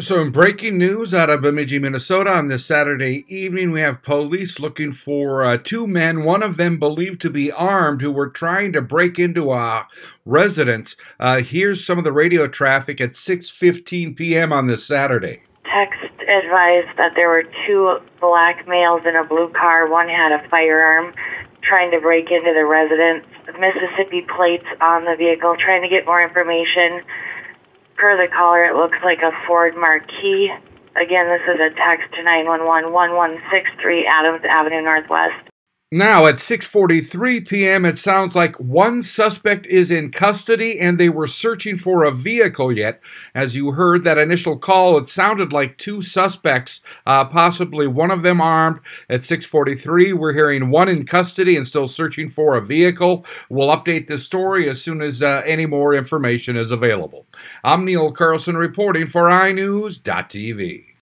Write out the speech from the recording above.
So, in breaking news out of Bemidji, Minnesota, on this Saturday evening, we have police looking for uh, two men, one of them believed to be armed, who were trying to break into a residence. Uh, here's some of the radio traffic at 6:15 p.m. on this Saturday. Text advised that there were two black males in a blue car. One had a firearm, trying to break into the residence. Mississippi plates on the vehicle, trying to get more information per the caller, it looks like a Ford Marquis. Again, this is a text to 911 1163 Adams Avenue Northwest. Now at 6:43 p.m. it sounds like one suspect is in custody and they were searching for a vehicle yet. As you heard that initial call, it sounded like two suspects, uh, possibly one of them armed. At 6:43 we're hearing one in custody and still searching for a vehicle. We'll update this story as soon as uh, any more information is available. I'm Neil Carlson reporting for iNewZ.TV.